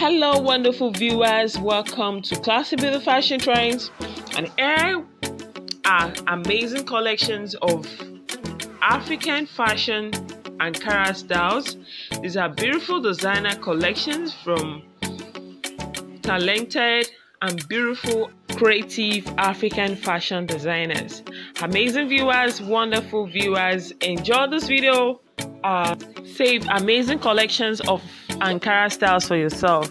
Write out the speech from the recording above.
Hello, wonderful viewers. Welcome to Classy Beauty Fashion Trends. And here are amazing collections of African fashion and Ankara styles. These are beautiful designer collections from talented and beautiful creative African fashion designers. Amazing viewers, wonderful viewers, enjoy this video. Uh, save amazing collections of Ankara styles for yourself.